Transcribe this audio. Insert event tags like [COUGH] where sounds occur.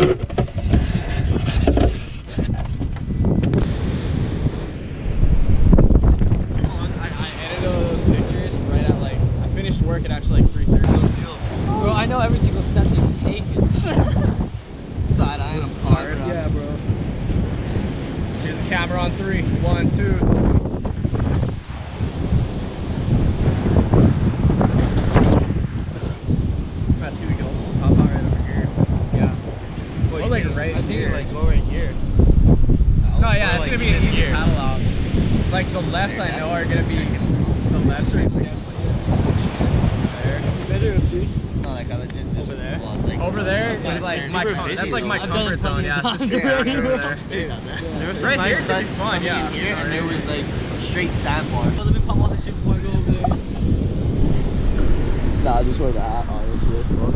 camera. Oh, [LAUGHS] yeah, bro. Choose the camera on three. One, two. About two we go. Just hop out right over here. Yeah. Or like right I think here. you're like lower here. No, yeah, oh, it's gonna be an easy paddle out. Like the lefts I know are gonna be the lefts are there. No, like I legit just Over there? lost, like, Over there Yeah, like my com- that's like my I've done it comfort zone. Yeah, [LAUGHS] of [LAUGHS] [LAUGHS] it's just yeah, over bro. there. There was Right some here nice could be fun, yeah. Here, and there was like straight sandbar. Let me pop all this shit before I go over there. Nah, just wear the hat, honestly.